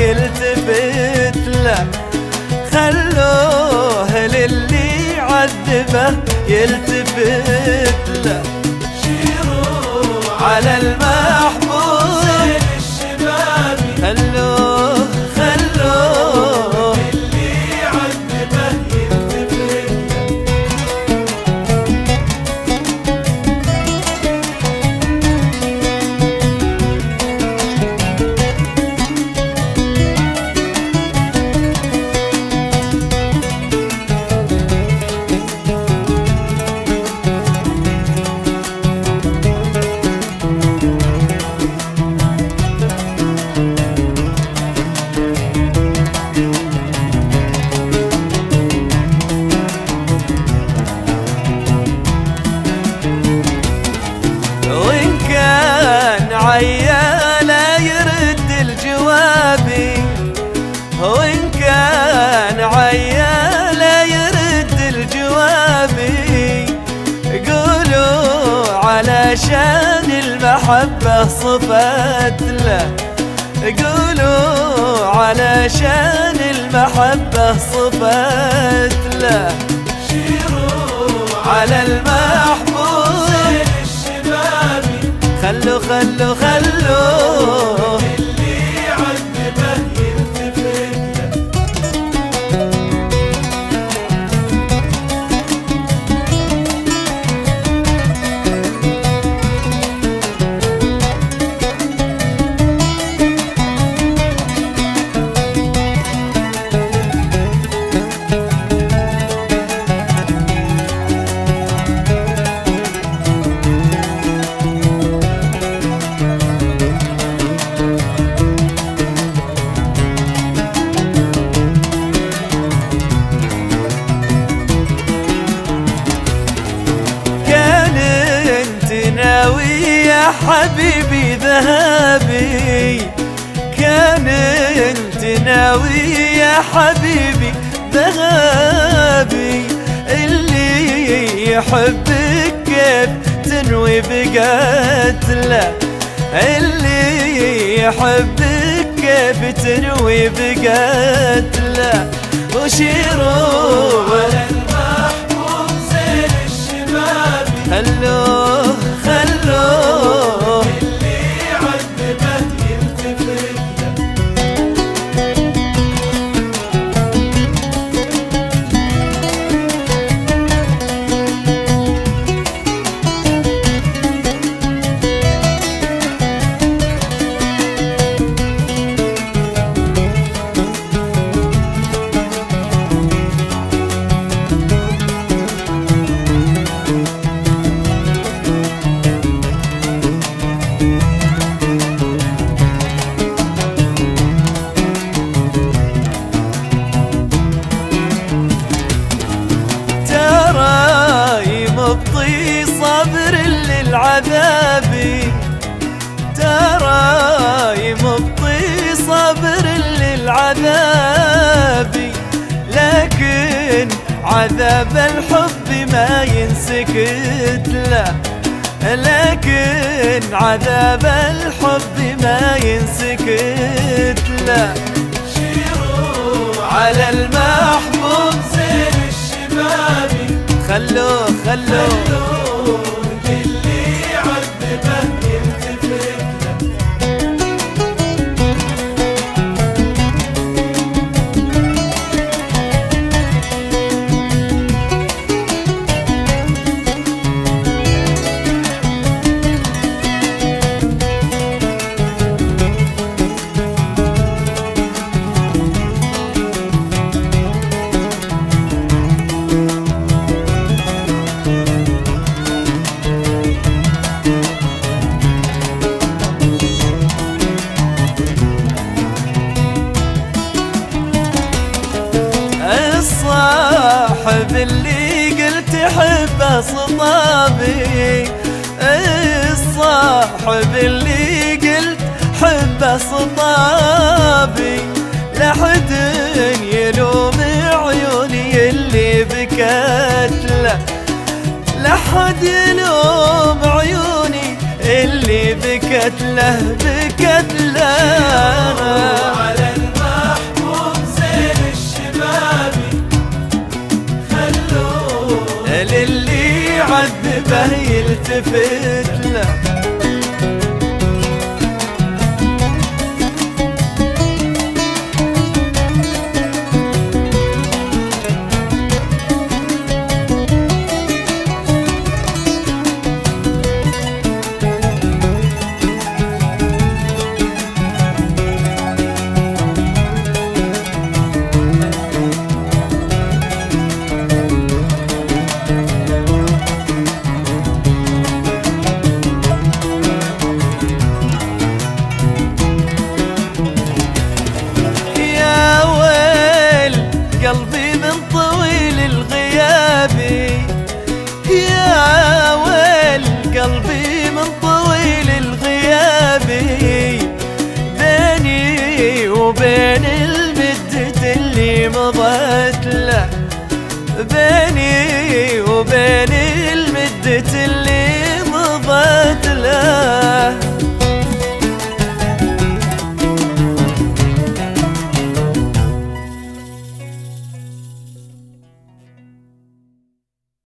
يلتفت له. خلوه للي عذبه يلتفت له. شيروا على المحبوب علشان المحبة صفت له. قولوا علشان المحبة صفت له. شيروا على المحبوب خلوا خلوا حبيبي ذهبي كان أنت ناوي يا حبيبي ذهبي. اللي يحبك كيف تنوي بقتله اللي يحبك كيف تنوي بقتله وشيروا على المحبوب زين الشباب. خلوه صبر للعذاب ترى مبطي صبر للعذاب لكن عذاب الحب ما ينسكت له لكن عذاب الحب ما ينسكت له شيروا على المحبوب زين الشباب. خلوه خلوه. اللي عذبه الصاحب اللي قلت حبه صطابي الصاحب اللي قلت حبه صطابي لحد يلوم عيوني اللي بكت له لحد يلوم عيوني اللي بكت له بكت له tefe adeti